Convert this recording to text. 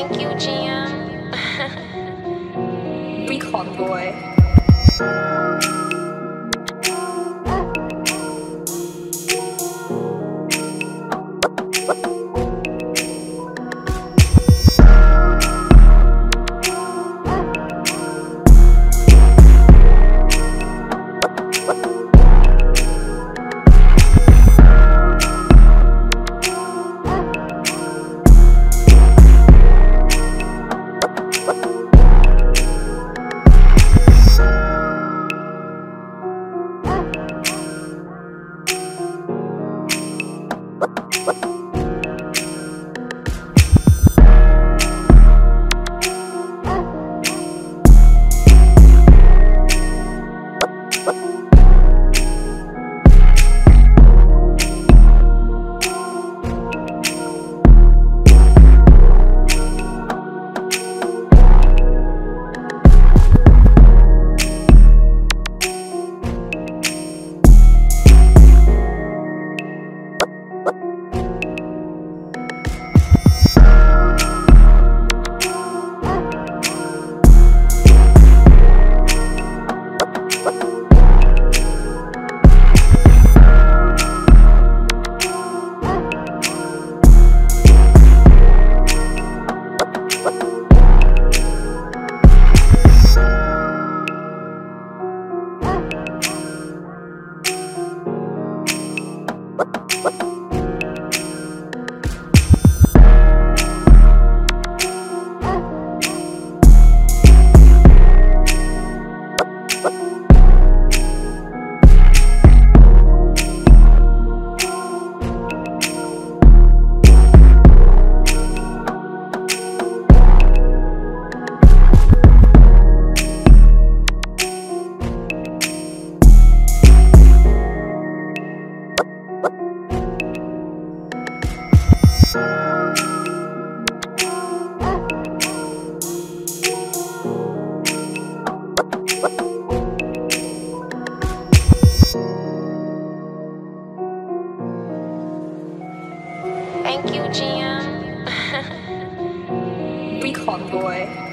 Thank you, GM. Recon boy. Thank you, GM. Recon boy.